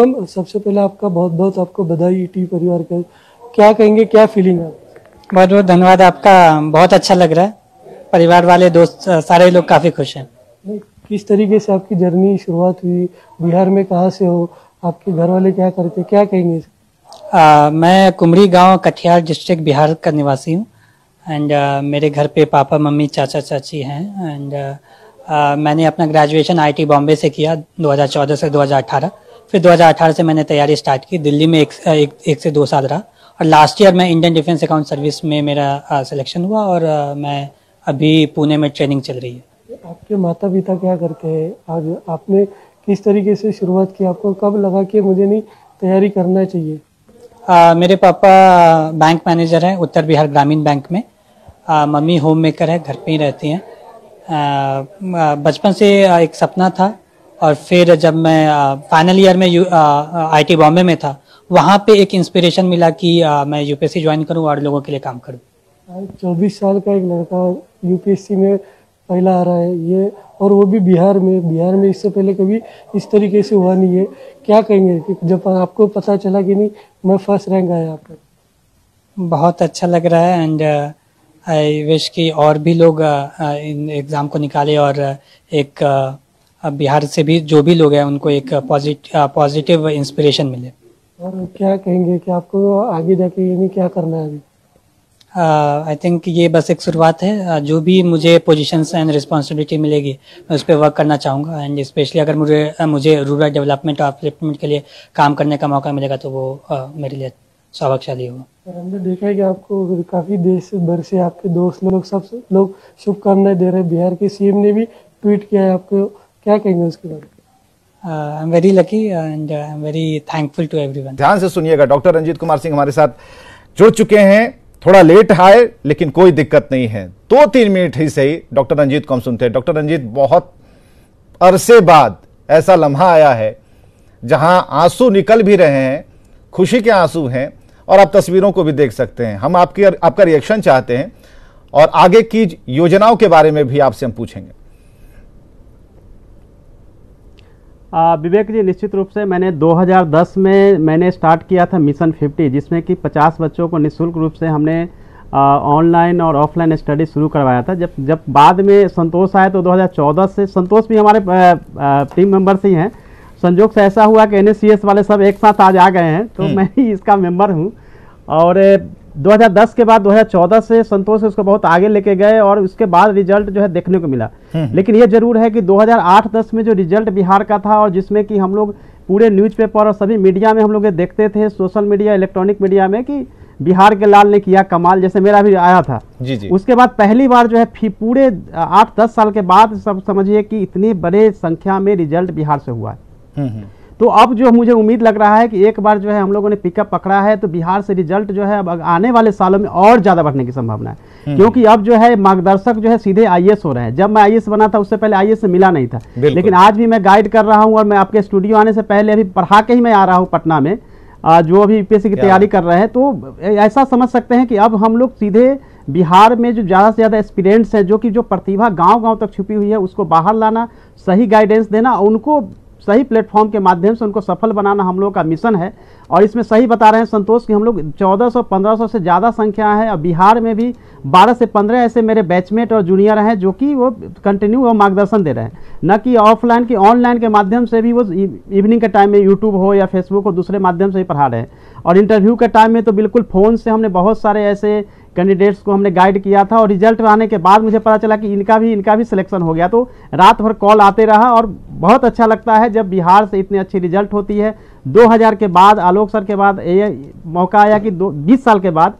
अनुपम सबसे पहले आपका बहुत बहुत आपको बधाई टी परिवार का। क्या कहेंगे क्या फीलिंग है? बहुत बहुत धन्यवाद आपका बहुत अच्छा लग रहा है। परिवार वाले दोस्त सारे लोग काफ़ी खुश हैं। किस तरीके से आपकी जर्नी शुरुआत हुई? बिहार में कहाँ से हो? आपके घर वाले क्या करते क्या कहेंगे? आ, मैं कुमरी गाँव कटिहार डिस्ट्रिक्ट बिहार का निवासी हूँ। एंड मेरे घर पे पापा मम्मी चाचा चाची हैं। एंड मैंने अपना ग्रेजुएशन आईटी बॉम्बे से किया 2014 से 2018 फिर 2018 से मैंने तैयारी स्टार्ट की। दिल्ली में एक, एक, एक से दो साल रहा। और लास्ट ईयर मैं इंडियन डिफेंस अकाउंट सर्विस में मेरा सिलेक्शन हुआ और आ, मैं अभी पुणे में ट्रेनिंग चल रही है। आपके माता पिता क्या करते हैं? आज आपने किस तरीके से शुरुआत की? आपको कब लगा कि मुझे नहीं तैयारी करना चाहिए? आ, मेरे पापा बैंक मैनेजर हैं उत्तर बिहार ग्रामीण बैंक में। आ, मम्मी होम मेकर है घर पे ही रहती हैं। बचपन से एक सपना था और फिर जब मैं फाइनल ईयर में आईटी बॉम्बे में था वहाँ पे एक इंस्पिरेशन मिला कि आ, मैं यूपीएससी ज्वाइन करूँ और लोगों के लिए काम करूँ। चौबीस साल का एक लड़का यूपीएससी में पहला आ रहा है ये और वो भी बिहार में बिहार में इससे पहले कभी इस तरीके से हुआ नहीं है। क्या कहेंगे कि जब आपको पता चला कि नहीं मैं फ़र्स्ट रैंक आया आप बहुत अच्छा लग रहा है एंड आई विश कि और भी लोग इन एग्ज़ाम को निकाले और एक बिहार से भी जो भी लोग हैं उनको एक पॉजिटिव इंस्पिरेशन मिले। और क्या कहेंगे कि आपको आगे जाके यानी क्या करना है अभी? आई uh, थिंक ये बस एक शुरुआत है। जो भी मुझे पोजीशंस एंड रिस्पॉन्सिबिलिटी मिलेगी मैं उस पर वर्क करना चाहूँगा। एंड स्पेशली अगर मुझे मुझे रूरल डेवलपमेंट और अपलिफ्टमेंट के लिए काम करने का मौका मिलेगा तो वो uh, मेरे लिए सौभाग्यशाली होगा। हमने देखा है कि आपको काफ़ी देश भर से आपके दोस्त लोग सब लोग शुभकामनाएँ दे रहे हैं। बिहार के सीएम ने भी ट्वीट किया है आपको। क्या कहेंगे उसके बारे में? I am very lucky and I am very thankful to everyone ध्यान से सुनिएगा डॉक्टर रंजीत कुमार सिंह हमारे साथ जुड़ चुके हैं। थोड़ा लेट आए लेकिन कोई दिक्कत नहीं है। दो तीन मिनट ही सही डॉक्टर रंजीत को हम सुनते हैं। डॉक्टर रंजीत बहुत अरसे बाद ऐसा लम्हा आया है जहाँ आँसू निकल भी रहे हैं खुशी के आँसू हैं और आप तस्वीरों को भी देख सकते हैं। हम आपकी आपका रिएक्शन चाहते हैं और आगे की योजनाओं के बारे में भी आपसे हम पूछेंगे। विवेक जी निश्चित रूप से मैंने 2010 में मैंने स्टार्ट किया था मिशन 50 जिसमें कि 50 बच्चों को निःशुल्क रूप से हमने ऑनलाइन और ऑफलाइन स्टडी शुरू करवाया था। जब जब बाद में संतोष आया तो 2014 से संतोष भी हमारे टीम मेंबर्स ही हैं। संजोग से ऐसा हुआ कि एन वाले सब एक साथ आज आ गए हैं तो हम्म। मैं ही इसका मेंबर हूँ। और 2010 के बाद 2014 से संतोष उसको बहुत आगे लेके गए और उसके बाद रिज़ल्ट जो है देखने को मिला हम्म। लेकिन ये ज़रूर है कि 2008-10 में जो रिज़ल्ट बिहार का था और जिसमें कि हम लोग पूरे न्यूज़पेपर और सभी मीडिया में हम लोग ये देखते थे सोशल मीडिया इलेक्ट्रॉनिक मीडिया में कि बिहार के लाल ने किया कमाल जैसे मेरा भी आया था जी जी। उसके बाद पहली बार जो है पूरे आठ दस साल के बाद सब समझिए कि इतनी बड़े संख्या में रिज़ल्ट बिहार से हुआ है हम्म, हम्म। तो अब जो मुझे उम्मीद लग रहा है कि एक बार जो है हम लोगों ने पिकअप पकड़ा है तो बिहार से रिज़ल्ट जो है अब आने वाले सालों में और ज़्यादा बढ़ने की संभावना है। हम्म। क्योंकि अब जो है मार्गदर्शक जो है सीधे आईएएस हो रहे हैं। जब मैं आई बना था उससे पहले आई से मिला नहीं था। लेकिन आज भी मैं गाइड कर रहा हूँ और मैं आपके स्टूडियो आने से पहले अभी पढ़ा के ही मैं आ रहा हूँ पटना में। जो अभी यूपीएससी की तैयारी कर रहे हैं तो ऐसा समझ सकते हैं कि अब हम लोग सीधे बिहार में जो ज़्यादा से ज़्यादा एक्सपीरियंस है जो कि जो प्रतिभा गाँव गाँव तक छुपी हुई है उसको बाहर लाना सही गाइडेंस देना उनको सही प्लेटफॉर्म के माध्यम से उनको सफल बनाना हम लोग का मिशन है। और इसमें सही बता रहे हैं संतोष कि हम लोग 1400 1500 से ज़्यादा संख्या है। और बिहार में भी 12 से 15 ऐसे मेरे बैचमेट और जूनियर हैं जो कि वो कंटिन्यू वो मार्गदर्शन दे रहे हैं। न कि ऑफलाइन की ऑनलाइन के माध्यम से भी वो इवनिंग के टाइम में यूट्यूब हो या फेसबुक हो, दूसरे माध्यम से ही पढ़ा रहे हैं। और इंटरव्यू के टाइम में तो बिल्कुल फ़ोन से हमने बहुत सारे ऐसे कैंडिडेट्स को हमने गाइड किया था और रिज़ल्ट आने के बाद मुझे पता चला कि इनका भी इनका भी सिलेक्शन हो गया। तो रात भर कॉल आते रहा और बहुत अच्छा लगता है जब बिहार से इतनी अच्छी रिज़ल्ट होती है। 2000 के बाद, आलोक सर के बाद ये मौका आया कि दो, बीस साल के बाद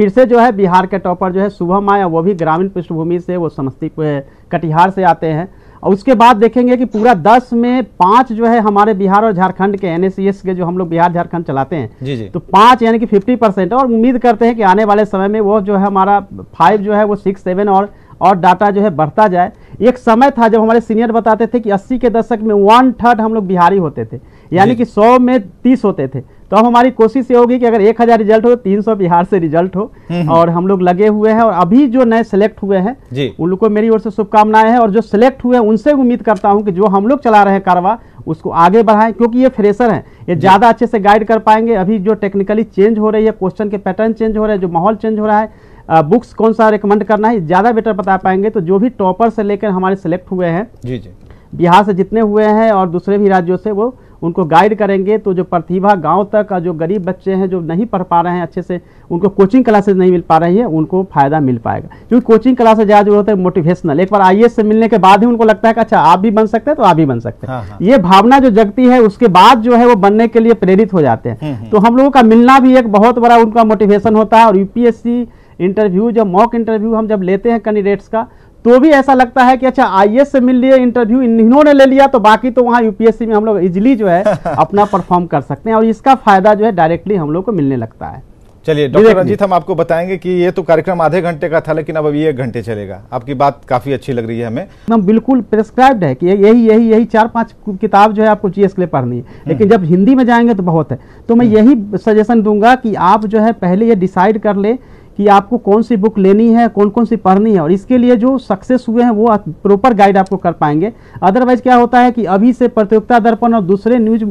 फिर से जो है बिहार के टॉपर जो है शुभम आया वो भी ग्रामीण पृष्ठभूमि से वो समस्तीपुर कटिहार से आते हैं। और उसके बाद देखेंगे कि पूरा दस में पाँच जो है हमारे बिहार और झारखंड के एन के जो हम लोग बिहार झारखंड चलाते हैं। जी जी। तो पाँच यानी कि फिफ्टी परसेंट और उम्मीद करते हैं कि आने वाले समय में वो जो है हमारा फाइव जो है वो सिक्स सेवन और और डाटा जो है बढ़ता जाए। एक समय था जब हमारे सीनियर बताते थे कि 80 के दशक में वन थर्ड हम लोग बिहारी होते थे। यानी कि 100 में 30 होते थे। तो अब हमारी कोशिश ये होगी कि अगर एक हज़ार रिज़ल्ट हो तीन सौ बिहार से रिज़ल्ट हो। हम्म, हम्म। और हम लोग लगे हुए हैं और अभी जो नए सिलेक्ट हुए हैं उन लोग को मेरी ओर से शुभकामनाएँ हैं और जो सिलेक्ट हुए हैं उनसे उम्मीद करता हूँ कि जो हम लोग चला रहे हैं कारवा उसको आगे बढ़ाएँ क्योंकि ये फ्रेशर हैं। ये ज़्यादा अच्छे से गाइड कर पाएँगे। अभी जो टेक्निकली चेंज हो रही है क्वेश्चन के पैटर्न चेंज हो रहे हैं जो माहौल चेंज हो रहा है बुक्स कौन सा रिकमेंड करना है ज़्यादा बेटर बता पाएँगे। तो जो भी टॉपर से लेकर हमारे सेलेक्ट हुए हैं जी जी। बिहार से जितने हुए हैं और दूसरे भी राज्यों से वो उनको गाइड करेंगे तो जो प्रतिभा गाँव तक और जो गरीब बच्चे हैं जो नहीं पढ़ पा रहे हैं अच्छे से उनको कोचिंग क्लासेस नहीं मिल पा रही है उनको फ़ायदा मिल पाएगा। क्योंकि कोचिंग क्लासेज ज़्यादा ज़रूरत है मोटिवेशनल एक बार आईएएस से मिलने के बाद ही उनको लगता है कि अच्छा आप भी बन सकते हैं तो आप भी बन सकते हैं। हाँ, हाँ। ये भावना जो जगती है उसके बाद जो है वो बनने के लिए प्रेरित हो जाते हम्म, हैं तो हम लोगों का मिलना भी एक बहुत बड़ा उनका मोटिवेशन होता है और यूपीएससी इंटरव्यू जब मॉक इंटरव्यू हम जब लेते हैं कैंडिडेट्स का तो भी ऐसा लगता है कि अच्छा आई से मिल लिए इंटरव्यू इन्होंने ले लिया तो बाकी तो वहाँ यूपीएससी में हम लोग इजिली जो है अपना परफॉर्म कर सकते हैं और इसका फ़ायदा जो है डायरेक्टली हम लोग को मिलने लगता है। चलिए डॉक्टर रंजीत हम आपको बताएँगे कि ये तो कार्यक्रम आधे घंटे का था लेकिन अब अभी एक घंटे चलेगा। आपकी बात काफ़ी अच्छी लग रही है हमें। एकदम बिल्कुल प्रिस्क्राइब्ड है कि यही यही यही चार पाँच किताब जो है आपको जीएस के लिए पढ़नी है। लेकिन जब हिंदी में जाएँगे तो बहुत है। तो मैं यही सजेशन दूँगा कि आप जो है पहले ये डिसाइड कर ले कि आपको कौन सी बुक लेनी है कौन कौन सी पढ़नी है और इसके लिए जो सक्सेस हुए हैं वो प्रॉपर गाइड आपको कर पाएँगे। अदरवाइज़ क्या होता है कि अभी से प्रतियोगिता दर्पण और दूसरे न्यूज़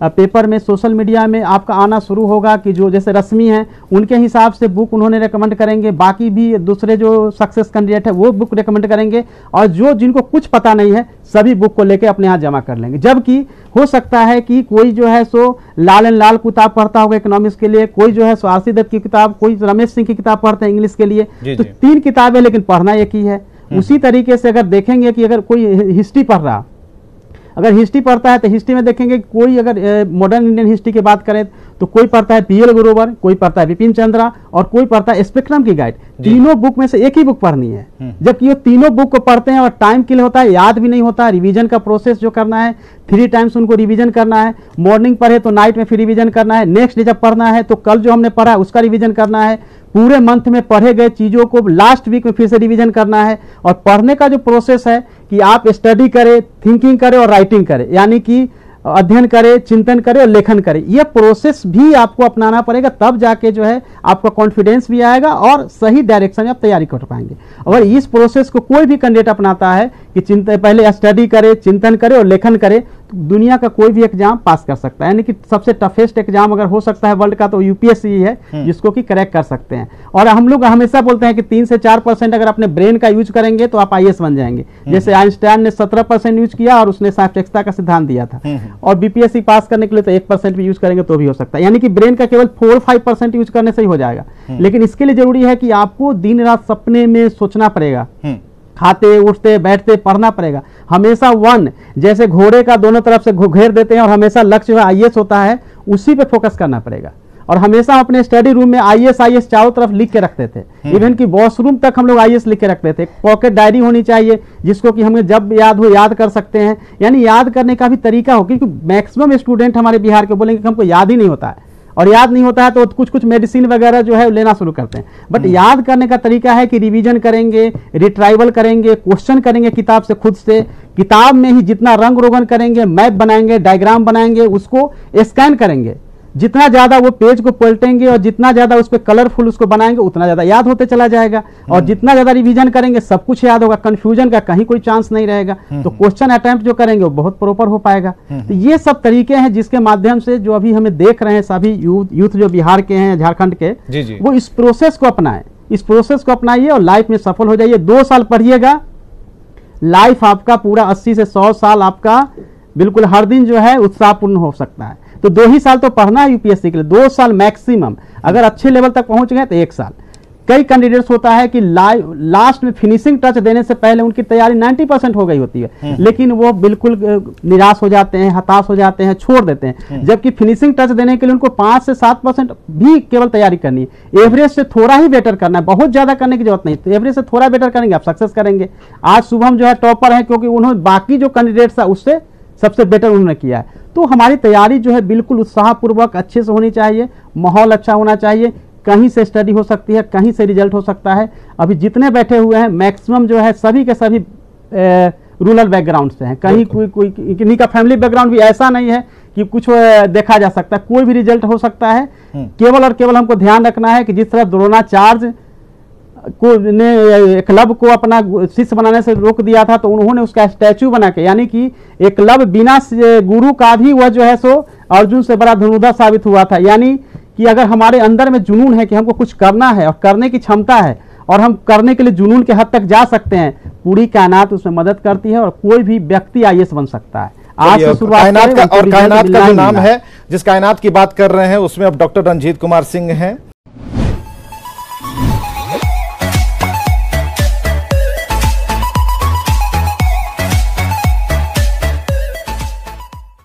पेपर में सोशल मीडिया में आपका आना शुरू होगा कि जो जैसे रश्मि हैं उनके हिसाब से बुक उन्होंने रेकमेंड करेंगे। बाकी भी दूसरे जो सक्सेस कैंडिडेट है वो बुक रेकमेंड करेंगे। और जो जिनको कुछ पता नहीं है सभी बुक को लेकर अपने यहाँ जमा कर लेंगे। जबकि हो सकता है कि कोई जो है सो लाल एंड लाल किताब पढ़ता होगा इकोनॉमिक्स के लिए कोई जो है सो आरसी दत्त की किताब कोई रमेश सिंह की किताब पढ़ते हैं इंग्लिश के लिए। तो तीन किताबें लेकिन पढ़ना एक ही है। उसी तरीके से अगर देखेंगे कि अगर कोई हिस्ट्री पढ़ रहा अगर हिस्ट्री पढ़ता है तो हिस्ट्री में देखेंगे कोई अगर मॉडर्न इंडियन हिस्ट्री की बात करें तो कोई पढ़ता है पीएल गुरोवर कोई पढ़ता है विपिन चंद्रा और कोई पढ़ता है स्पेक्ट्रम की गाइड तीनों बुक में से एक ही बुक पढ़नी है। जबकि वो तीनों बुक को पढ़ते हैं और टाइम किल होता है याद भी नहीं होता रिविजन का प्रोसेस जो करना है थ्री टाइम्स उनको रिविजन करना है मॉर्निंग पढ़े तो नाइट में फिर रिविजन करना है नेक्स्ट डे जब पढ़ना है तो कल जो हमने पढ़ा है उसका रिविजन करना है पूरे मंथ में पढ़े गए चीज़ों को लास्ट वीक में फिर से रिवीजन करना है और पढ़ने का जो प्रोसेस है कि आप स्टडी करें थिंकिंग करें और राइटिंग करें। यानी कि अध्ययन करें, चिंतन करे और लेखन करे। यह प्रोसेस भी आपको अपनाना पड़ेगा, तब जाके जो है आपका कॉन्फिडेंस भी आएगा और सही डायरेक्शन में आप तैयारी कर पाएँगे। अगर इस प्रोसेस को कोई भी कैंडिडेट अपनाता है कि चिंतन पहले स्टडी करे चिंतन करे और लेखन करे तो दुनिया का कोई भी एग्ज़ाम पास कर सकता है। यानी कि सबसे टफेस्ट एग्ज़ाम अगर हो सकता है वर्ल्ड का तो यूपीएससी ही है जिसको कि क्रैक कर सकते हैं। और हम लोग हमेशा बोलते हैं कि तीन से चार परसेंट अगर अपने ब्रेन का यूज़ करेंगे तो आप आई बन जाएँगे। जैसे आइंस्टाइन ने सत्रह परसेंट यूज़ किया और उसने सापेक्षता का सिद्धांत दिया था। और बीपीएससी पास करने के लिए तो एक परसेंट भी यूज़ करेंगे तो भी हो सकता है। यानी कि ब्रेन का केवल फोर फाइव परसेंट यूज़ करने से ही हो जाएगा। लेकिन इसके लिए ज़रूरी है कि आपको दिन रात सपने में सोचना पड़ेगा। हम्म। खाते उठते बैठते पढ़ना पड़ेगा। हमेशा वन जैसे घोड़े का दोनों तरफ़ से घेर देते हैं और हमेशा लक्ष्य जो है आई होता है उसी पे फोकस करना पड़ेगा। और हमेशा अपने स्टडी रूम में आई एस आई एस चारों तरफ़ लिख के रखते थे। इवन कि वॉशरूम तक हम लोग आई एस लिख के रखते थे। पॉकेट डायरी होनी चाहिए जिसको कि हमें जब याद हो याद कर सकते हैं। यानी याद करने का भी तरीका हो क्योंकि मैक्सिमम स्टूडेंट हमारे बिहार के बोलेंगे कि हमको याद ही नहीं होता है। और याद नहीं होता है तो कुछ कुछ मेडिसिन वगैरह जो है लेना शुरू करते हैं। बट याद करने का तरीका है कि रिविजन करेंगे रिट्राइवल करेंगे क्वेश्चन करेंगे किताब से खुद से। किताब में ही जितना रंग रोगन करेंगे मैप बनाएँगे डायग्राम बनाएँगे उसको स्कैन करेंगे। जितना ज़्यादा वो पेज को पलटेंगे और जितना ज़्यादा उस पर कलरफुल उसको बनाएँगे उतना ज़्यादा याद होते चला जाएगा। और जितना ज़्यादा रिविजन करेंगे सब कुछ याद होगा कंफ्यूजन का कहीं कोई चांस नहीं रहेगा। तो क्वेश्चन अटेम्प्ट जो करेंगे वो बहुत प्रॉपर हो पाएगा। तो ये सब तरीके हैं जिसके माध्यम से जो अभी हमें देख रहे हैं सभी यूथ यूथ जो बिहार के हैं झारखंड के जी, जी। वो इस प्रोसेस को अपनाएँ। इस प्रोसेस को अपनाइए और लाइफ में सफल हो जाइए। दो साल पढ़िएगा। लाइफ आपका पूरा 80 से 100 साल आपका बिल्कुल हर दिन जो है उत्साहपूर्ण हो सकता है। तो दो ही साल तो पढ़ना है यूपीएससी के लिए। दो साल मैक्सिमम अगर अच्छे लेवल तक पहुँच गए तो एक साल। कई कैंडिडेट्स होता है कि लास्ट में फिनिशिंग टच देने से पहले उनकी तैयारी 90 परसेंट हो गई होती है। लेकिन वो बिल्कुल निराश हो जाते हैं हताश हो जाते हैं छोड़ देते हैं। जबकि फिनिशिंग टच देने के लिए उनको पाँच से सात परसेंट भी केवल तैयारी करनी है। एवरेज से थोड़ा ही बेटर करना है। बहुत ज़्यादा करने की ज़रूरत नहीं। तो एवरेज से थोड़ा बेटर करेंगे आप सक्सेस करेंगे। आज शुभम जो है टॉपर है क्योंकि उन्होंने बाकी जो कैंडिडेट्स है उससे सबसे बेटर उन्होंने किया है। तो हमारी तैयारी जो है बिल्कुल उत्साहपूर्वक अच्छे से होनी चाहिए माहौल अच्छा होना चाहिए कहीं से स्टडी हो सकती है कहीं से रिज़ल्ट हो सकता है। अभी जितने बैठे हुए हैं मैक्सिमम जो है सभी के सभी रूरल बैकग्राउंड से हैं। कहीं कोई कोई किन्हीं का फैमिली बैकग्राउंड भी ऐसा नहीं है कि कुछ देखा जा सकता है। कोई भी रिज़ल्ट हो सकता है। केवल और केवल हमको ध्यान रखना है कि जिस तरह द्रोणाचार्य को ने एकलव्य को अपना शिष्य बनाने से रोक दिया था तो उन्होंने उसका स्टैचू बना के यानी कि एकलव्य बिना गुरु का भी वह जो है सो अर्जुन से बड़ा धनुर्धर साबित हुआ था। यानी कि अगर हमारे अंदर में जुनून है कि हमको कुछ करना है और करने की क्षमता है और हम करने के लिए जुनून के हद तक जा सकते हैं पूरी कायनात उसमें मदद करती है और कोई भी व्यक्ति आई बन सकता है। आज से शुरुआत कायनात का और कायनात का जो नाम है जिस कायनात की बात कर रहे हैं उसमें अब डॉक्टर रंजीत कुमार सिंह हैं।